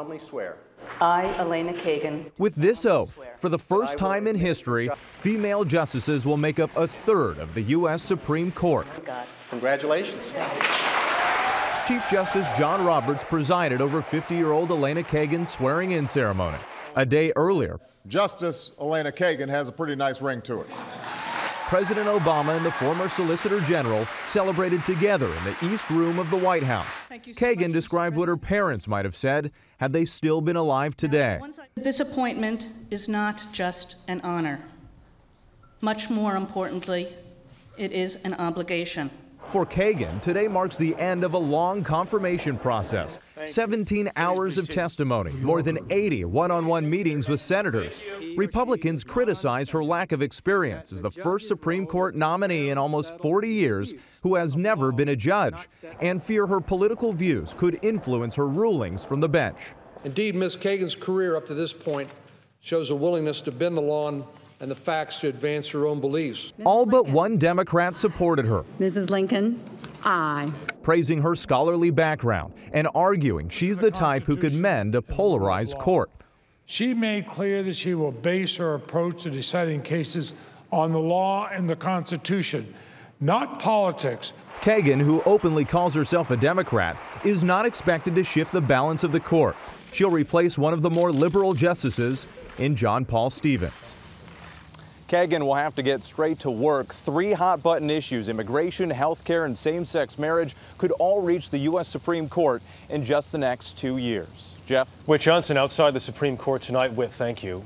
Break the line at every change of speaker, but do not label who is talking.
solemnly swear
I, Elena Kagan,
With this oath, for the first time in history, female justices will make up a third of the U.S. Supreme Court.
God.
congratulations.
Chief Justice John Roberts presided over 50 year old Elena Kagan's swearing in ceremony. A day earlier,
Justice Elena Kagan has a pretty nice ring to it.
President Obama and the former Solicitor General celebrated together in the East Room of the White House. Kagan described what her parents might have said had they still been alive today.
This appointment is not just an honor. Much more importantly, it is an obligation.
For Kagan, today marks the end of a long confirmation process 17 hours of testimony, more than 80 one on one meetings with senators. Republicans criticize her lack of experience as the first Supreme Court nominee in almost 40 years who has never been a judge, and fear her political views could influence her rulings from the bench.
Indeed, Ms. Kagan's career up to this point shows a willingness to bend the law and the facts to advance her own beliefs.
All but one Democrat supported her,
Mrs. Lincoln, aye.
Praising her scholarly background and arguing she's the type who could mend a polarized court.
She made clear that she will base her approach to deciding cases on the law and the Constitution, not politics.
Kagan, who openly calls herself a Democrat, is not expected to shift the balance of the court. She'll replace one of the more liberal justices in John Paul Stevens.
Kagan will have to get straight to work. Three hot button issues immigration, health care, and same sex marriage could all reach the U.S. Supreme Court in just the next two years. Jeff?
Whit Johnson outside the Supreme Court tonight with thank you.